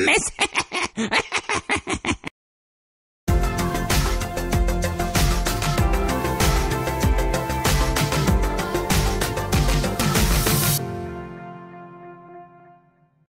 miss.